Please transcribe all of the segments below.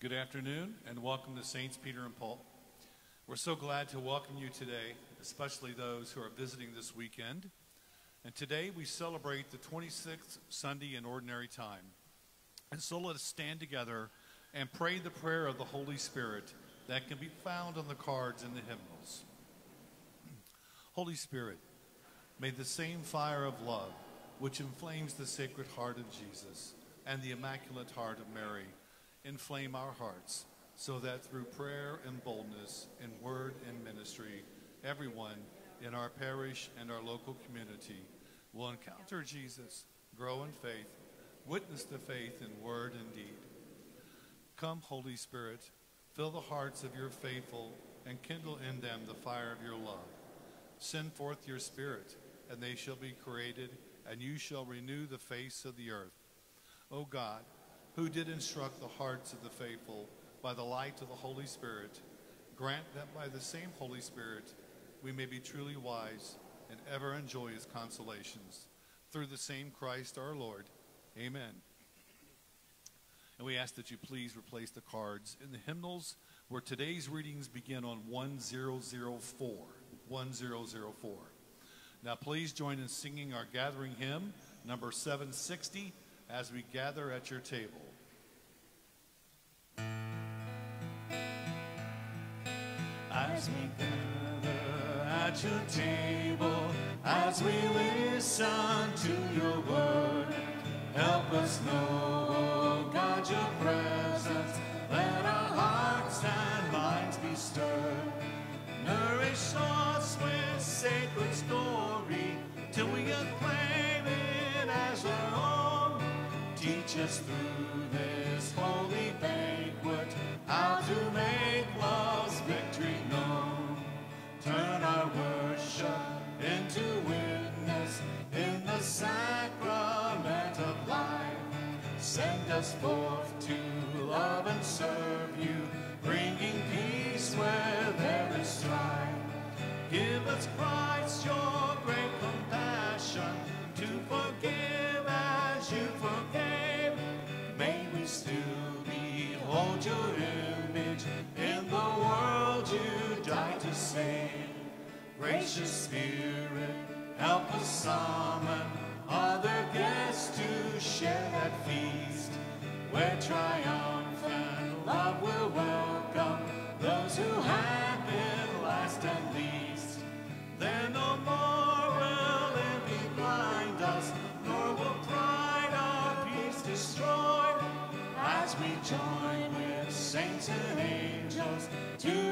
Good afternoon and welcome to Saints Peter and Paul. We're so glad to welcome you today, especially those who are visiting this weekend. And today we celebrate the 26th Sunday in Ordinary Time. And so let us stand together and pray the prayer of the Holy Spirit that can be found on the cards in the hymnals. Holy Spirit, may the same fire of love which inflames the Sacred Heart of Jesus and the Immaculate Heart of Mary inflame our hearts, so that through prayer and boldness, in word and ministry, everyone in our parish and our local community will encounter Jesus, grow in faith, witness the faith in word and deed. Come, Holy Spirit, fill the hearts of your faithful and kindle in them the fire of your love. Send forth your Spirit, and they shall be created, and you shall renew the face of the earth. O God, who did instruct the hearts of the faithful by the light of the Holy Spirit, grant that by the same Holy Spirit we may be truly wise and ever enjoy his consolations. Through the same Christ our Lord. Amen. And we ask that you please replace the cards in the hymnals where today's readings begin on 1004. 1004. Now please join in singing our gathering hymn, number 760 as we gather at your table. As we gather at your table, as we listen to your word, help us know, oh God, your presence. Let our hearts and minds be stirred. Nourish us with sacred story till we acclaim it as our own. Teach us through this holy sacrament of life. Send us forth to love and serve you, bringing peace where there is strife. Give us Christ your great compassion to forgive as you forgave. May we still behold your image in the world you died to save. Gracious Spirit, help us summon other guests to share that feast where triumphant love will welcome those who have been last and least. Then no more will envy blind us, nor will pride our peace destroy, as we join with saints and angels to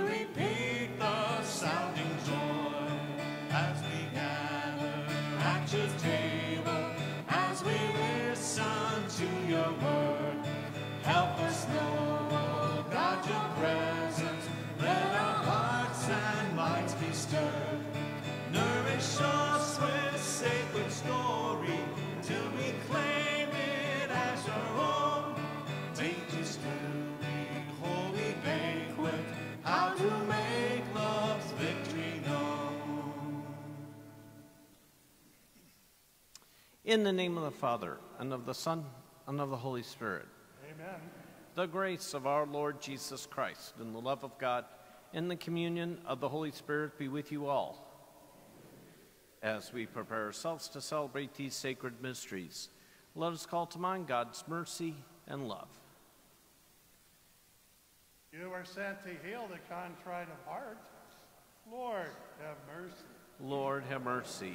In the name of the Father, and of the Son, and of the Holy Spirit. Amen. The grace of our Lord Jesus Christ, and the love of God, and the communion of the Holy Spirit be with you all. As we prepare ourselves to celebrate these sacred mysteries, let us call to mind God's mercy and love. You are sent to heal the contrite of heart. Lord, have mercy. Lord, have mercy.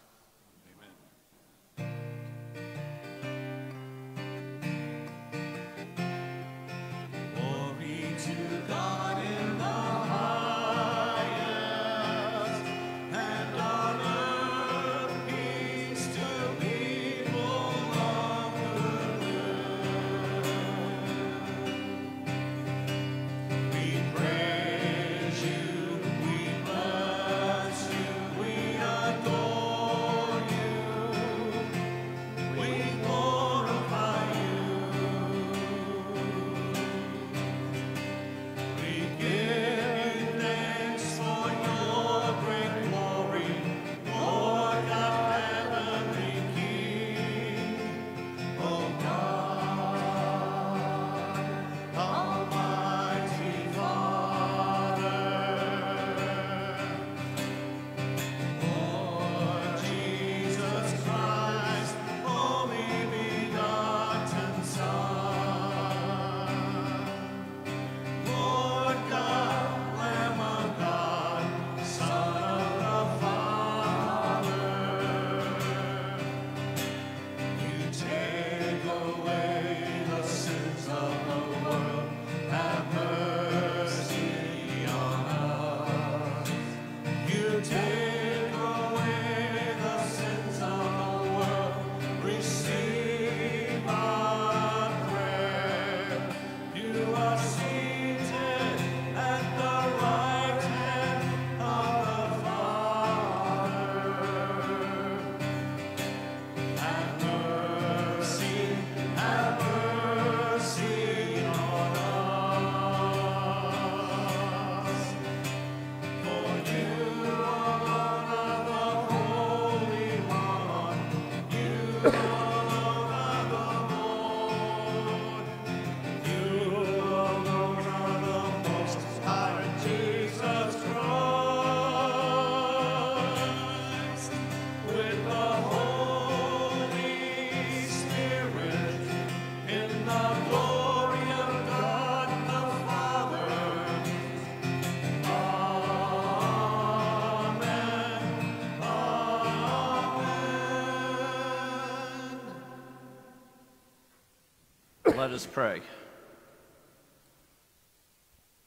Let us pray.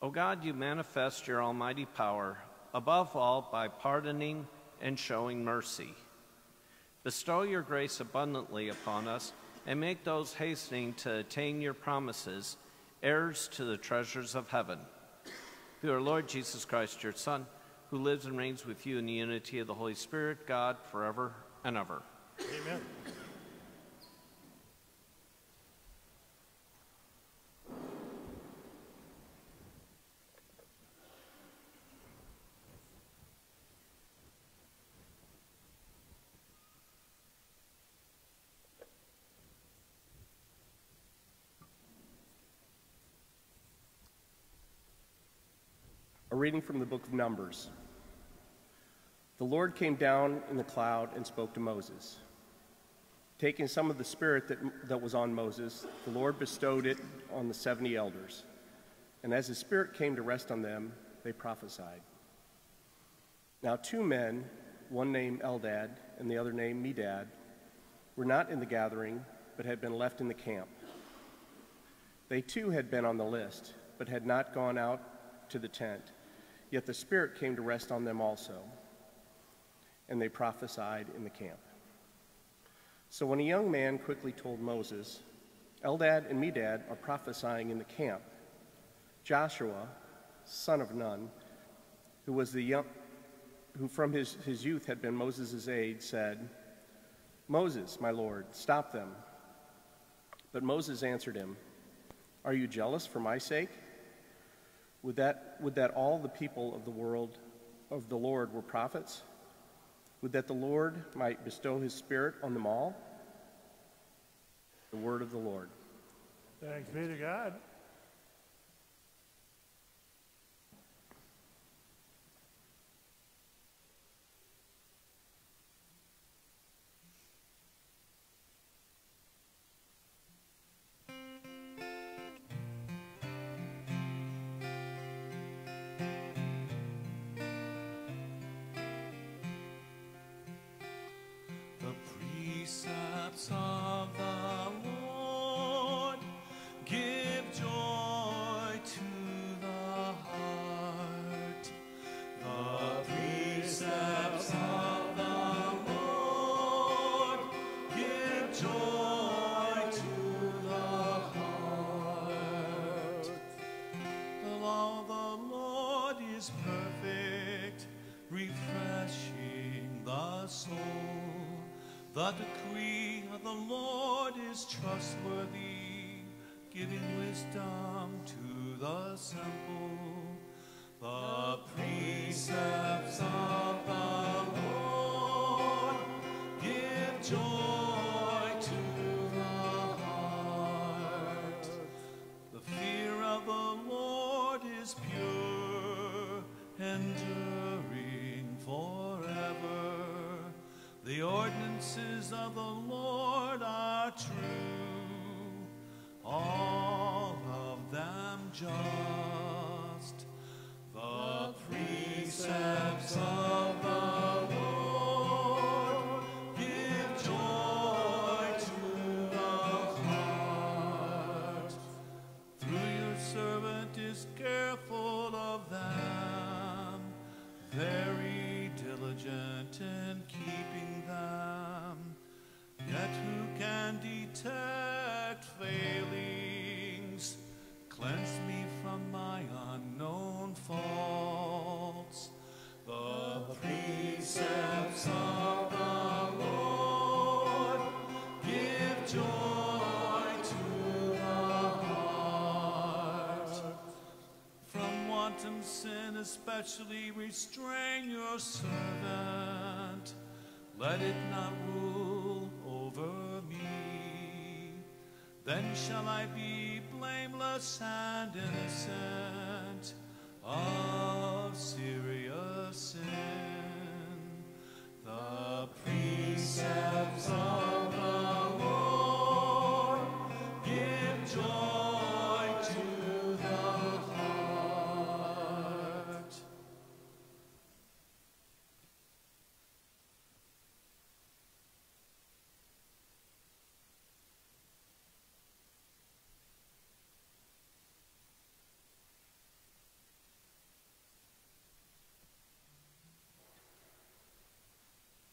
O God, you manifest your almighty power, above all by pardoning and showing mercy. Bestow your grace abundantly upon us and make those hastening to attain your promises heirs to the treasures of heaven. Through our Lord Jesus Christ, your Son, who lives and reigns with you in the unity of the Holy Spirit, God, forever and ever. Amen. A reading from the book of Numbers. The Lord came down in the cloud and spoke to Moses. Taking some of the spirit that, that was on Moses, the Lord bestowed it on the 70 elders. And as the spirit came to rest on them, they prophesied. Now, two men, one named Eldad and the other named Medad, were not in the gathering, but had been left in the camp. They too had been on the list, but had not gone out to the tent. Yet the Spirit came to rest on them also, and they prophesied in the camp. So when a young man quickly told Moses, Eldad and Medad are prophesying in the camp, Joshua, son of Nun, who was the young, who from his, his youth had been Moses' aide, said, Moses, my Lord, stop them. But Moses answered him, Are you jealous for my sake? Would that, would that all the people of the world of the Lord were prophets? Would that the Lord might bestow his Spirit on them all? The word of the Lord. Thanks be to God. The decree of the Lord is trustworthy, giving wisdom to the simple. The precepts of the Lord give joy to the heart. The fear of the Lord is pure, enduring just. The precepts of sin, especially restrain your servant. Let it not rule over me. Then shall I be blameless and innocent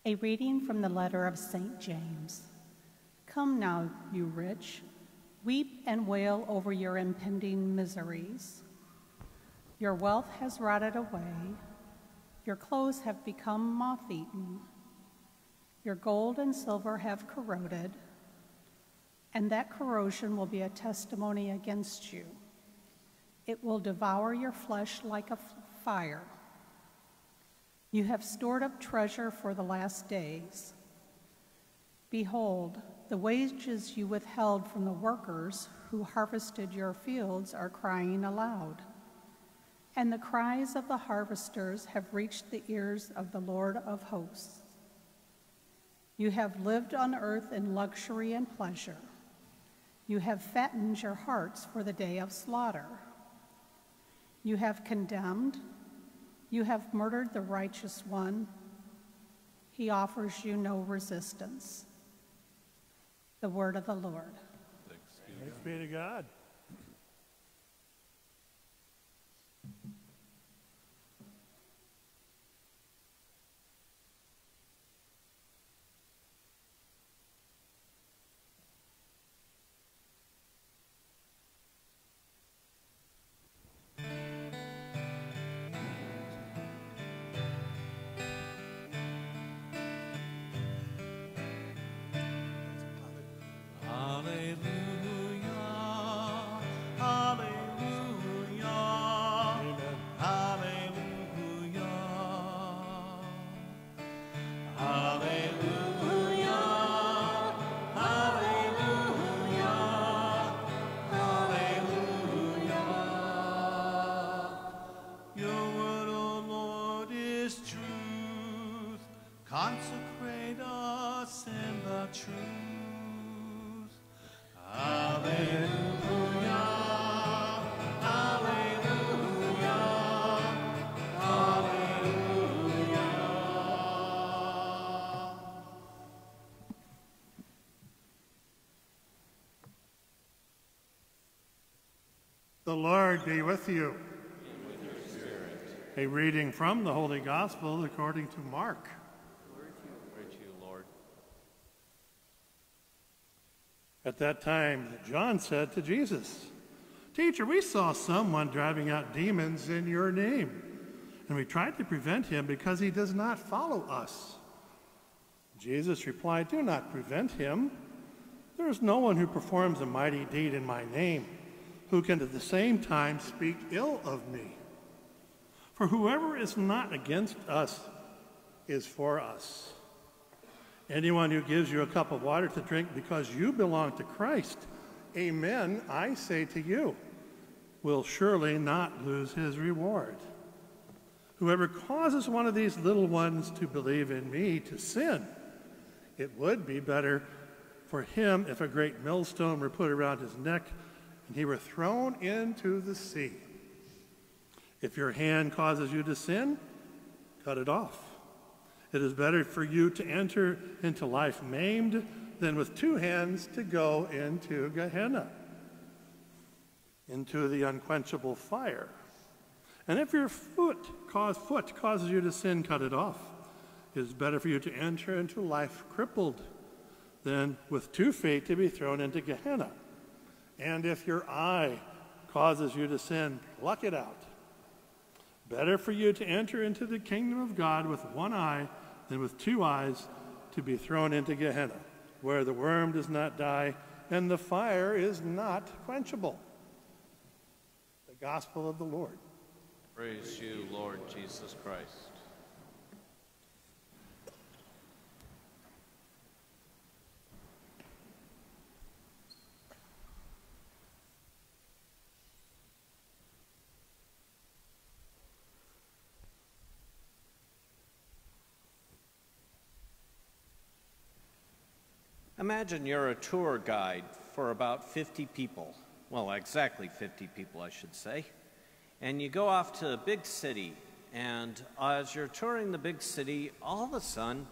A reading from the letter of St. James. Come now, you rich, weep and wail over your impending miseries. Your wealth has rotted away, your clothes have become moth eaten, your gold and silver have corroded, and that corrosion will be a testimony against you. It will devour your flesh like a fire. You have stored up treasure for the last days. Behold, the wages you withheld from the workers who harvested your fields are crying aloud. And the cries of the harvesters have reached the ears of the Lord of hosts. You have lived on earth in luxury and pleasure. You have fattened your hearts for the day of slaughter. You have condemned you have murdered the righteous one. He offers you no resistance. The word of the Lord. Thanks be to God. The Lord be with you. With A reading from the Holy Gospel according to Mark. At that time, John said to Jesus, Teacher, we saw someone driving out demons in your name, and we tried to prevent him because he does not follow us. Jesus replied, Do not prevent him. There is no one who performs a mighty deed in my name who can at the same time speak ill of me. For whoever is not against us is for us. Anyone who gives you a cup of water to drink because you belong to Christ, amen, I say to you, will surely not lose his reward. Whoever causes one of these little ones to believe in me to sin, it would be better for him if a great millstone were put around his neck and he were thrown into the sea. If your hand causes you to sin, cut it off. It is better for you to enter into life maimed than with two hands to go into Gehenna, into the unquenchable fire. And if your foot, cause, foot causes you to sin, cut it off. It is better for you to enter into life crippled than with two feet to be thrown into Gehenna. And if your eye causes you to sin, pluck it out. Better for you to enter into the kingdom of God with one eye than with two eyes to be thrown into Gehenna, where the worm does not die and the fire is not quenchable. The gospel of the Lord. Praise you, Lord Jesus Christ. Imagine you're a tour guide for about 50 people. Well, exactly 50 people, I should say. And you go off to a big city, and as you're touring the big city, all of a sudden,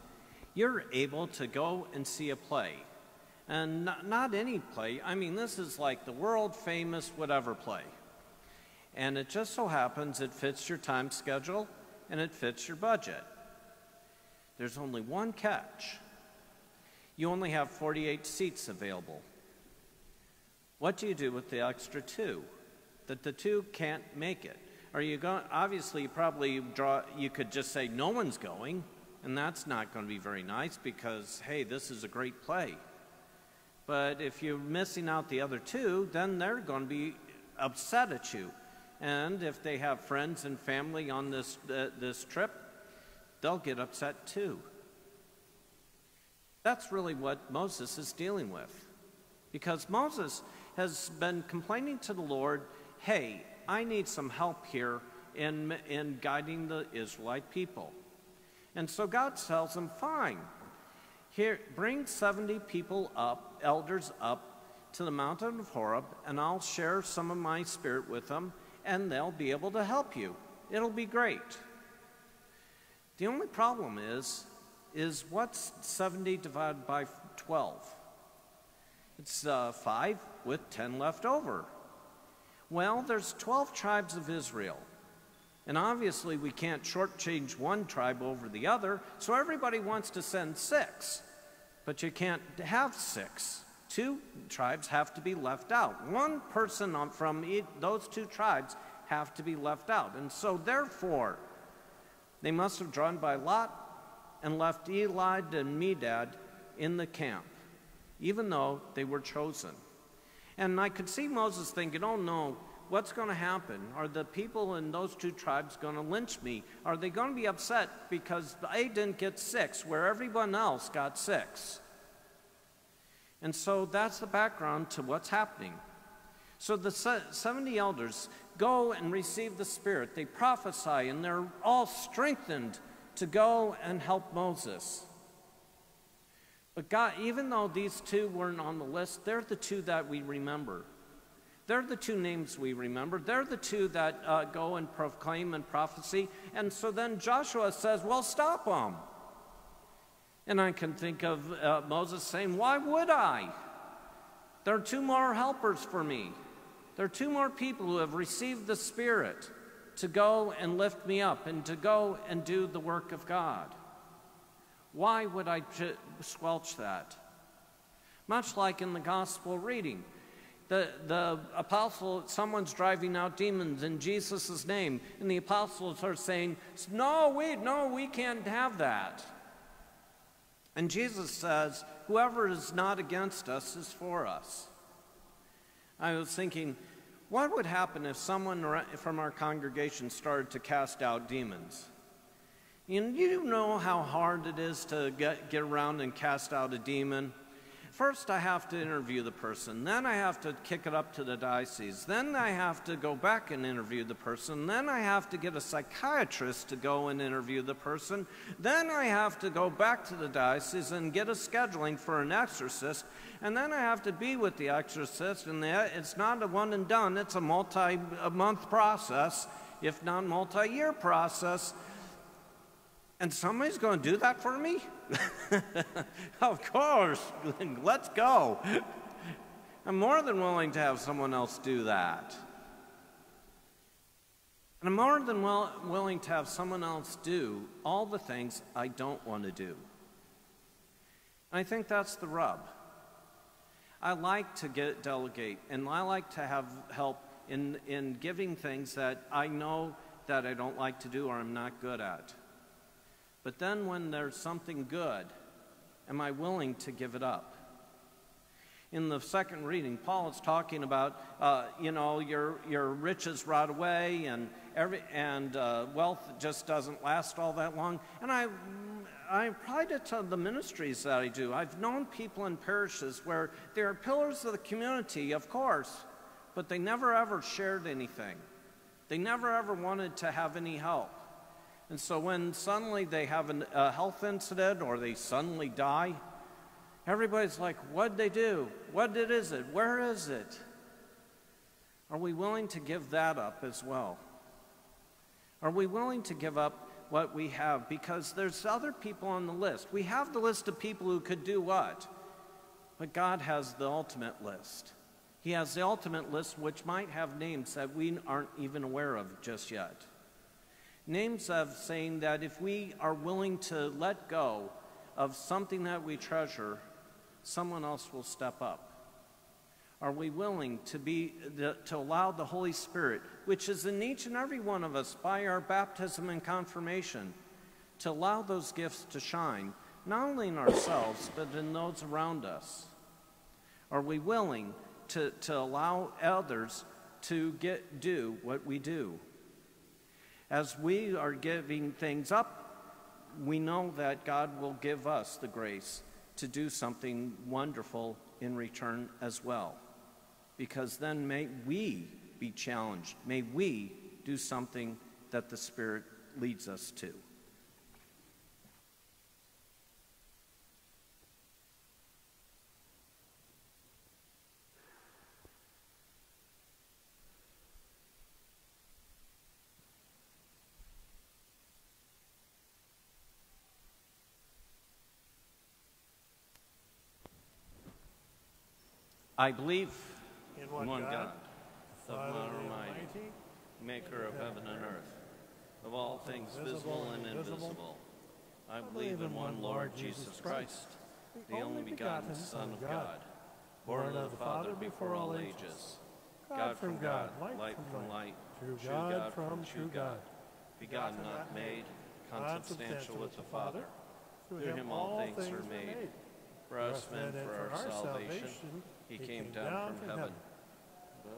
you're able to go and see a play. And not, not any play, I mean, this is like the world famous whatever play. And it just so happens it fits your time schedule and it fits your budget. There's only one catch. You only have 48 seats available. What do you do with the extra two? That the two can't make it. Are you going? Obviously, you probably draw. You could just say no one's going, and that's not going to be very nice because hey, this is a great play. But if you're missing out the other two, then they're going to be upset at you. And if they have friends and family on this uh, this trip, they'll get upset too. That's really what Moses is dealing with. Because Moses has been complaining to the Lord, hey, I need some help here in, in guiding the Israelite people. And so God tells him, fine, here, bring 70 people up, elders up to the mountain of Horeb, and I'll share some of my spirit with them, and they'll be able to help you. It'll be great. The only problem is, is what's 70 divided by 12? It's uh, 5 with 10 left over. Well, there's 12 tribes of Israel. And obviously, we can't shortchange one tribe over the other, so everybody wants to send six. But you can't have six. Two tribes have to be left out. One person from those two tribes have to be left out. And so, therefore, they must have drawn by lot and left Eldad and Medad in the camp, even though they were chosen. And I could see Moses thinking, oh no, what's going to happen? Are the people in those two tribes going to lynch me? Are they going to be upset because I didn't get six where everyone else got six? And so that's the background to what's happening. So the 70 elders go and receive the Spirit. They prophesy, and they're all strengthened to go and help Moses. But God, even though these two weren't on the list, they're the two that we remember. They're the two names we remember. They're the two that uh, go and proclaim and prophecy. And so then Joshua says, Well, stop them. And I can think of uh, Moses saying, Why would I? There are two more helpers for me. There are two more people who have received the Spirit to go and lift me up and to go and do the work of God. Why would I squelch that? Much like in the gospel reading. The, the apostle, someone's driving out demons in Jesus' name, and the apostles are saying, No, wait, no, we can't have that. And Jesus says, Whoever is not against us is for us. I was thinking, what would happen if someone from our congregation started to cast out demons? You know how hard it is to get, get around and cast out a demon. First, I have to interview the person. Then, I have to kick it up to the diocese. Then, I have to go back and interview the person. Then, I have to get a psychiatrist to go and interview the person. Then, I have to go back to the diocese and get a scheduling for an exorcist. And then, I have to be with the exorcist. And it's not a one and done, it's a multi month process, if not multi year process. And somebody's going to do that for me? of course, let's go. I'm more than willing to have someone else do that. And I'm more than well, willing to have someone else do all the things I don't want to do. And I think that's the rub. I like to get delegate, and I like to have help in, in giving things that I know that I don't like to do or I'm not good at. But then when there's something good, am I willing to give it up? In the second reading, Paul is talking about, uh, you know, your, your riches rot away and, every, and uh, wealth just doesn't last all that long. And I, I applied it to the ministries that I do. I've known people in parishes where they are pillars of the community, of course, but they never ever shared anything. They never ever wanted to have any help. And so when suddenly they have an, a health incident or they suddenly die, everybody's like, what'd they do? What did, is it? Where is it? Are we willing to give that up as well? Are we willing to give up what we have? Because there's other people on the list. We have the list of people who could do what? But God has the ultimate list. He has the ultimate list, which might have names that we aren't even aware of just yet. Names of saying that if we are willing to let go of something that we treasure, someone else will step up. Are we willing to, be, to allow the Holy Spirit, which is in each and every one of us by our baptism and confirmation, to allow those gifts to shine, not only in ourselves, but in those around us? Are we willing to, to allow others to get do what we do? As we are giving things up, we know that God will give us the grace to do something wonderful in return as well because then may we be challenged. May we do something that the Spirit leads us to. I believe In one, one God, God, the Father Father the Almighty, Almighty, maker of heaven and earth, of all things visible and invisible. I believe in one Lord Jesus Christ, the only begotten Son of God, born of the Father before all ages, God from God, light from light, true God from true God, begotten not made, consubstantial with the Father. Through him all things are made. For us men, for our salvation, he came down from heaven.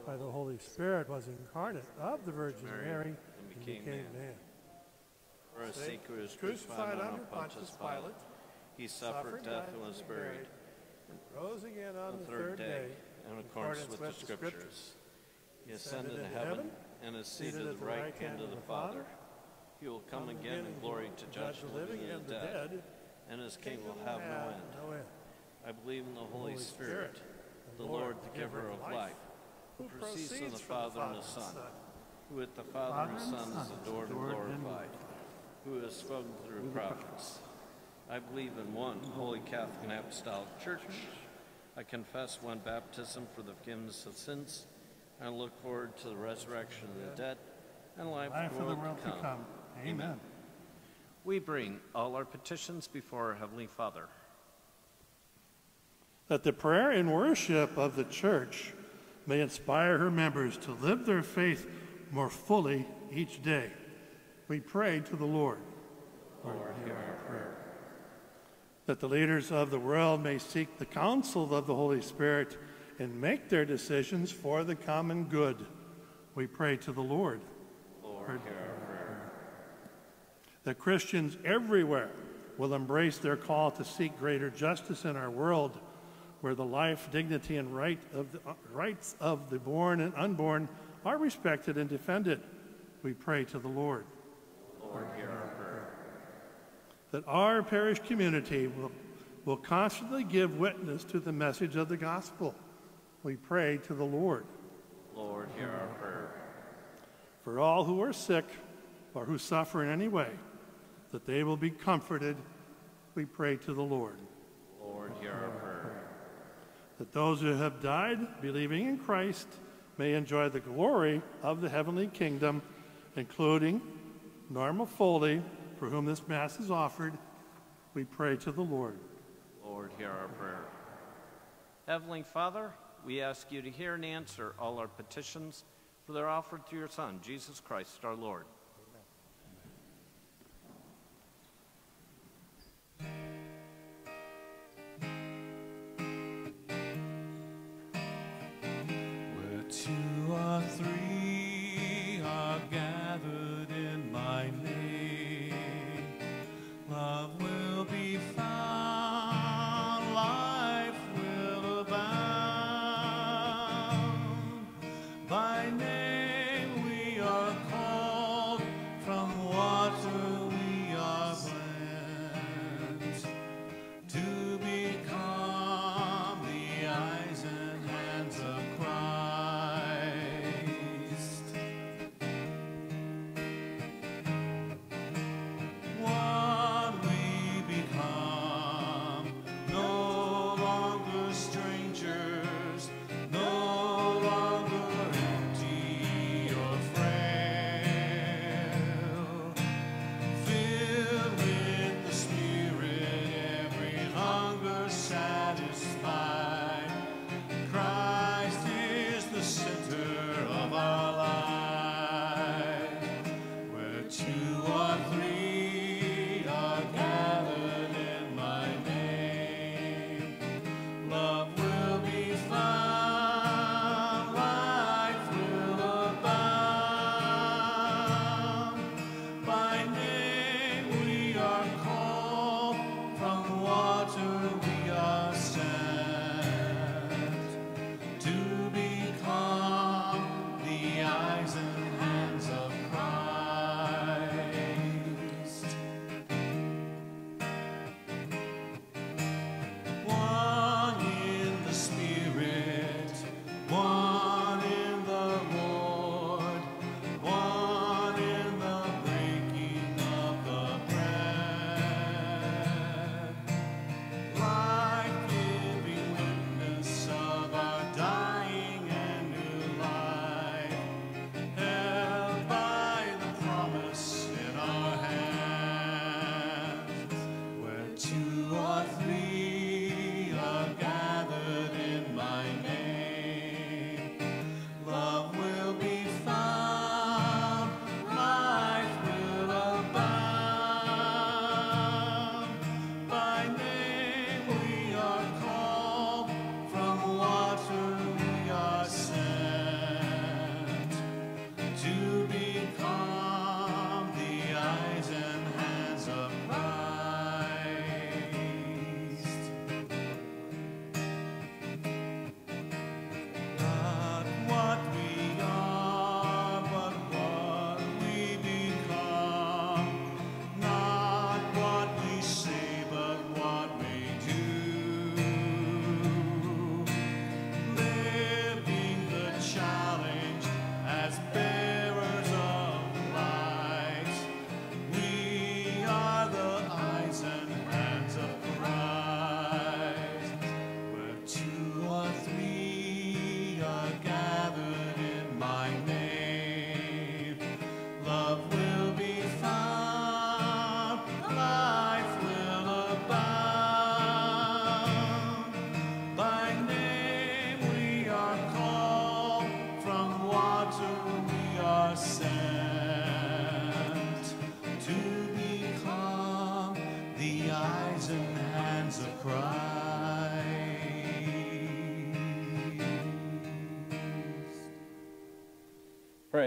By the Holy Spirit was incarnate of the Virgin Mary, Mary and and became man. For a seeker is Crucified under Pontius Pilate, He suffered death and was buried. And rose again on The third day, in accordance with the Scriptures, he ascended to heaven and is seated at the right hand of the Father. He will come again in glory to judge the living and the dead, and his kingdom will have. No end. I believe in the Holy Spirit, the Lord, the giver of life, who proceeds from the Father and the Son, who with the Father and the Son is adored and glorified, who has spoken through prophets. I believe in one holy Catholic and Apostolic Church. I confess one baptism for the forgiveness of sins. I look forward to the resurrection of the dead and life, Life the world to come. Amen. We bring all our petitions before our Heavenly Father. That the prayer and worship of the church may inspire her members to live their faith more fully each day. We pray to the Lord. Lord, hear our prayer. That the leaders of the world may seek the counsel of the Holy Spirit and make their decisions for the common good. We pray to the Lord. Lord, hear our prayer. That Christians everywhere will embrace their call to seek greater justice in our world, where the life, dignity, and right of the, uh, rights of the born and unborn are respected and defended. We pray to the Lord. Lord, hear our prayer. That our parish community will, will constantly give witness to the message of the gospel. We pray to the Lord. Lord, hear our prayer. For all who are sick or who suffer in any way, that they will be comforted, we pray to the Lord. Lord, hear our prayer. That those who have died believing in Christ may enjoy the glory of the heavenly kingdom, including Norma Foley, for whom this Mass is offered. We pray to the Lord. Lord, hear our prayer. Heavenly Father, we ask you to hear and answer all our petitions, for they're offered through your Son, Jesus Christ our Lord.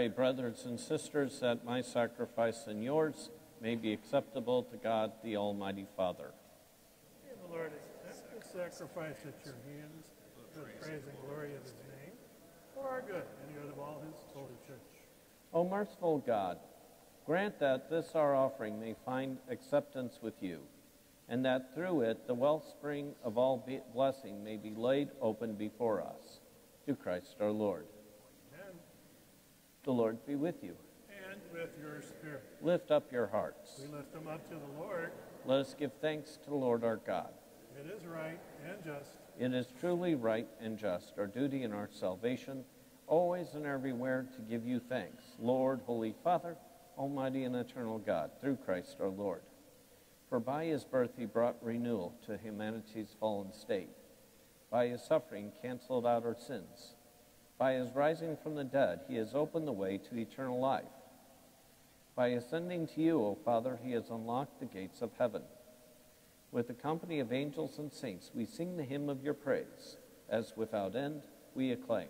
Pray, brothers and sisters, that my sacrifice and yours may be acceptable to God, the Almighty Father. May the Lord accept the sacrifice at your hands for the praise and glory of his name, for our good and the good of all his holy church. O merciful God, grant that this our offering may find acceptance with you, and that through it the wellspring of all blessing may be laid open before us. Through Christ our Lord. The Lord be with you. And with your spirit. Lift up your hearts. We lift them up to the Lord. Let us give thanks to the Lord our God. It is right and just. It is truly right and just, our duty and our salvation, always and everywhere to give you thanks, Lord, Holy Father, Almighty and eternal God, through Christ our Lord. For by his birth he brought renewal to humanity's fallen state. By his suffering canceled out our sins. By his rising from the dead, he has opened the way to eternal life. By ascending to you, O Father, he has unlocked the gates of heaven. With the company of angels and saints, we sing the hymn of your praise, as without end we acclaim.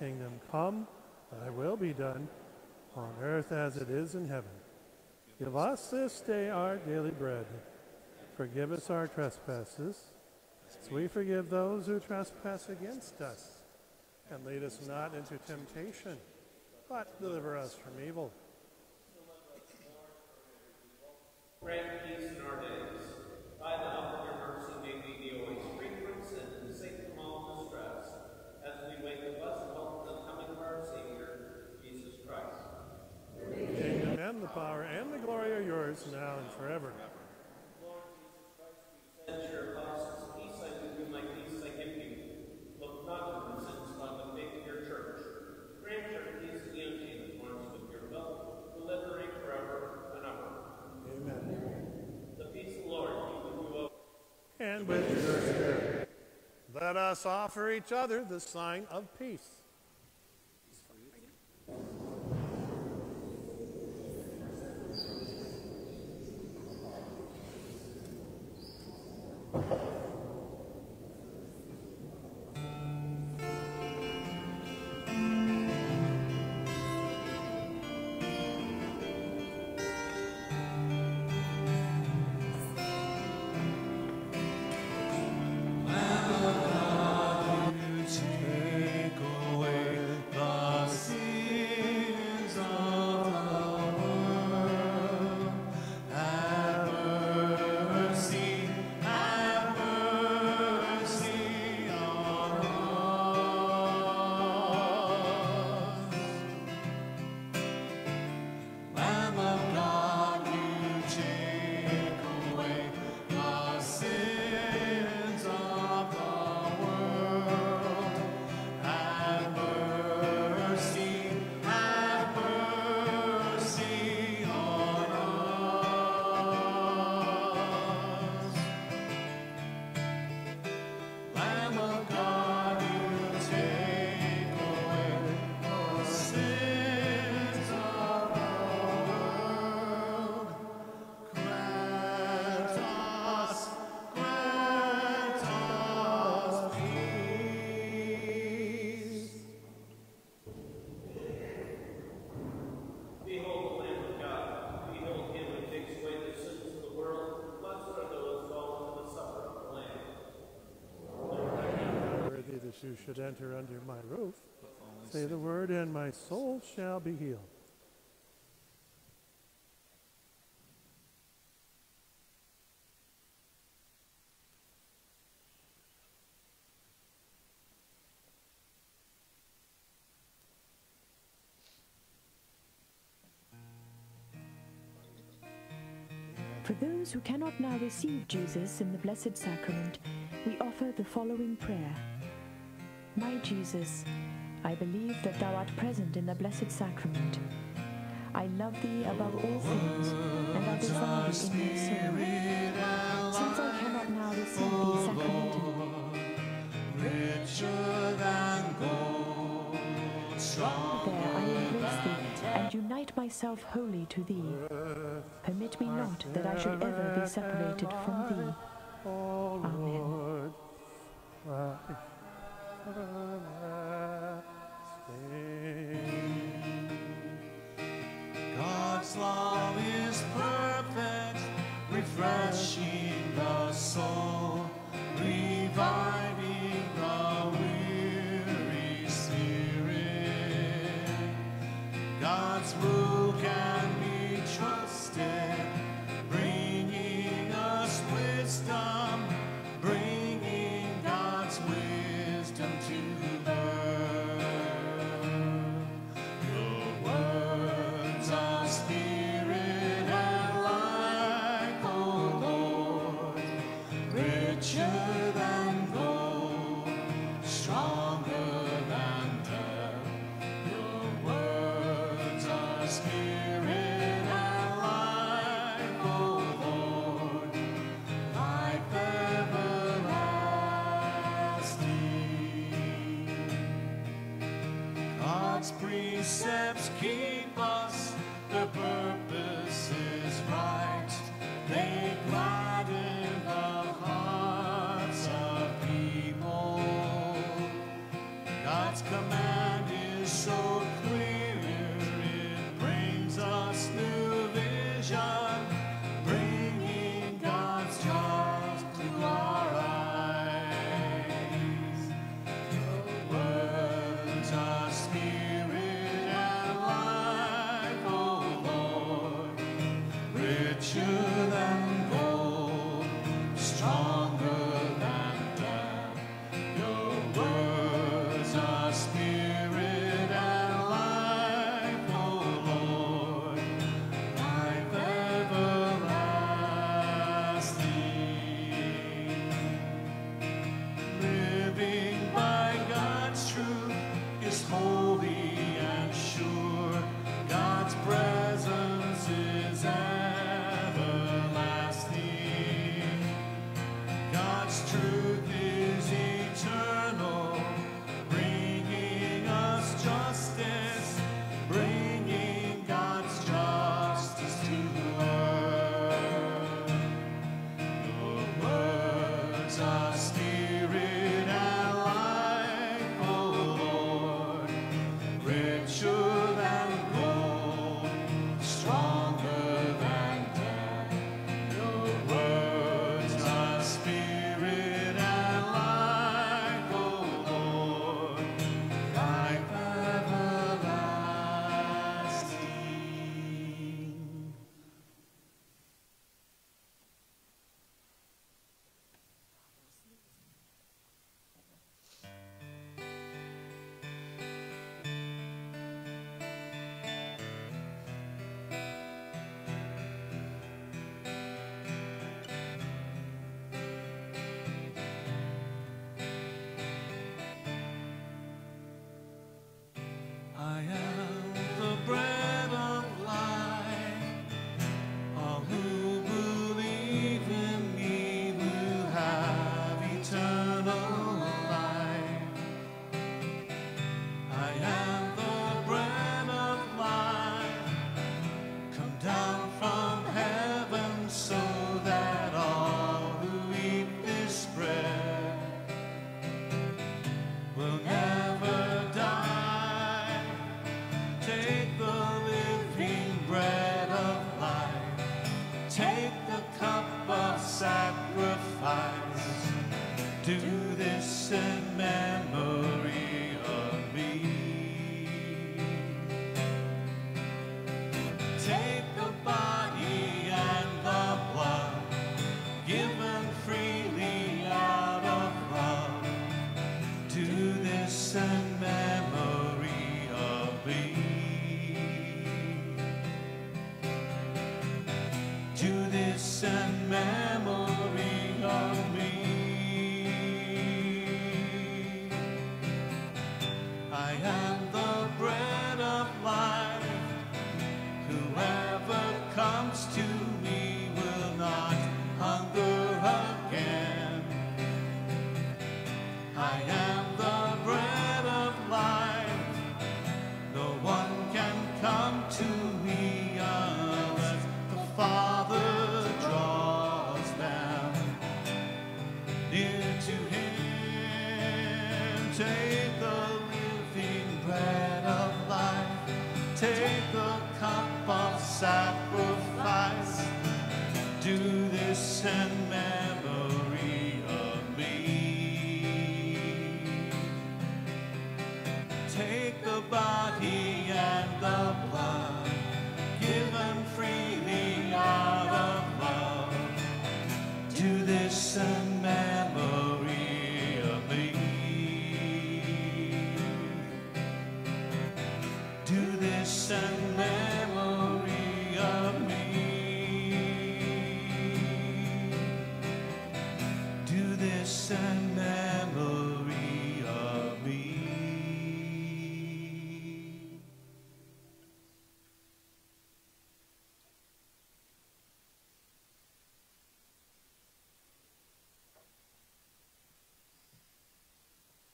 Kingdom come, thy will be done, on earth as it is in heaven. Give us this day our daily bread. Forgive us our trespasses, as we forgive those who trespass against us. And lead us not into temptation, but deliver us from evil. Grant peace in our days. By the the power and forever. The peace of the Lord be with you. And with your spirit. Let us offer each other the sign of peace. Should enter under my roof. Say the word, and my soul shall be healed. For those who cannot now receive Jesus in the Blessed Sacrament, we offer the following prayer My Jesus, I believe that thou art present in the Blessed Sacrament. I love thee above all things, and I desire thee in my soul. Since I cannot now receive thee sacramentally, Richer than gold, strong there I embrace thee, and unite myself wholly to thee. Permit me not that I should ever be separated from thee. Amen. Lord, my precepts keep us the burden.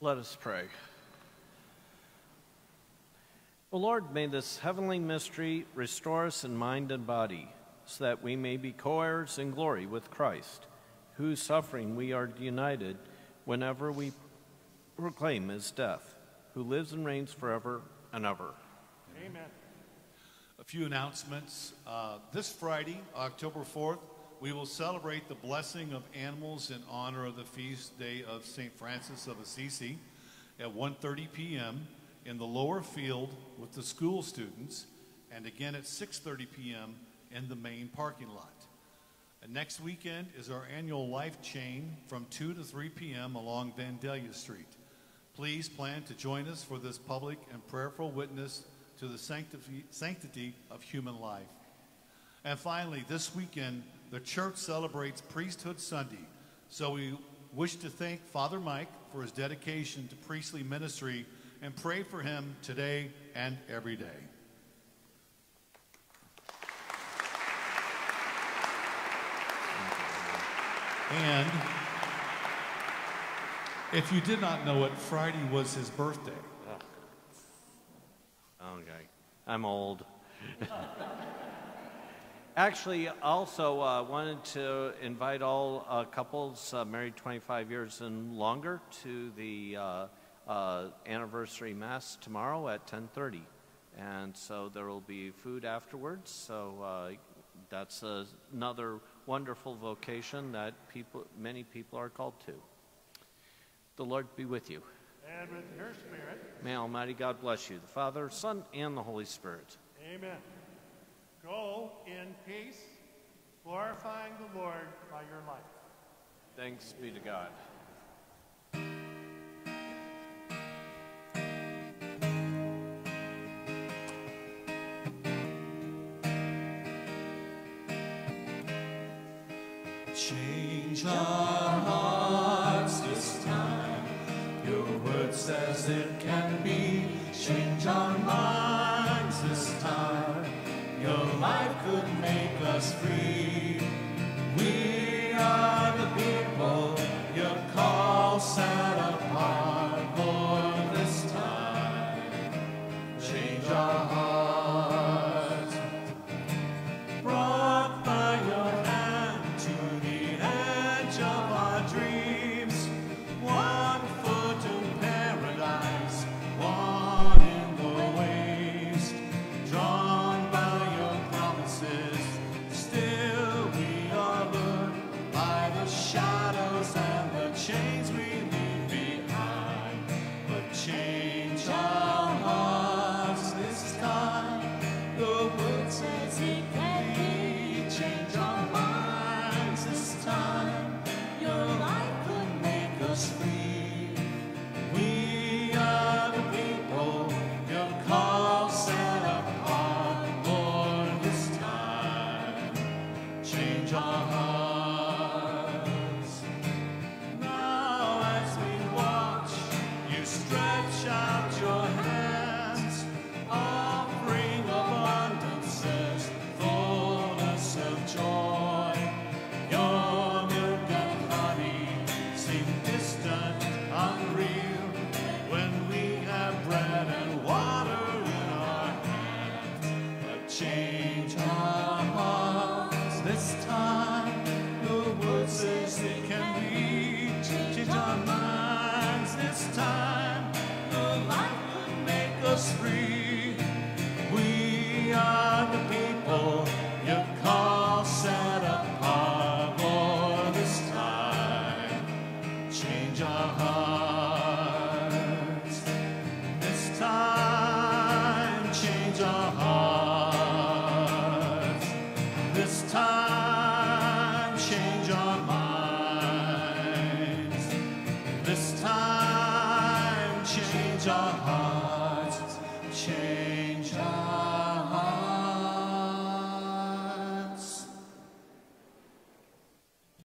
Let us pray. O Lord, may this heavenly mystery restore us in mind and body, so that we may be co heirs in glory with Christ, whose suffering we are united whenever we proclaim his death, who lives and reigns forever and ever. Amen. A few announcements. Uh, this Friday, October 4th, we will celebrate the blessing of animals in honor of the feast day of St. Francis of Assisi at 1.30 p.m. in the lower field with the school students and again at 6.30 p.m. in the main parking lot. And next weekend is our annual Life Chain from 2 to 3 p.m. along Vandalia Street. Please plan to join us for this public and prayerful witness to the sanctity of human life. And finally, this weekend, the church celebrates Priesthood Sunday. So we wish to thank Father Mike for his dedication to priestly ministry and pray for him today and every day. And if you did not know it, Friday was his birthday. Oh. Okay. I'm old. Actually, also uh, wanted to invite all uh, couples uh, married 25 years and longer to the uh, uh, anniversary mass tomorrow at 10:30, and so there will be food afterwards. So uh, that's another wonderful vocation that people, many people are called to. The Lord be with you. And with your spirit. May Almighty God bless you, the Father, Son, and the Holy Spirit. Amen. Go in peace, glorifying the Lord by your life. Thanks be to God. Change our hearts this time. Your word says it can be. Change our could make us free.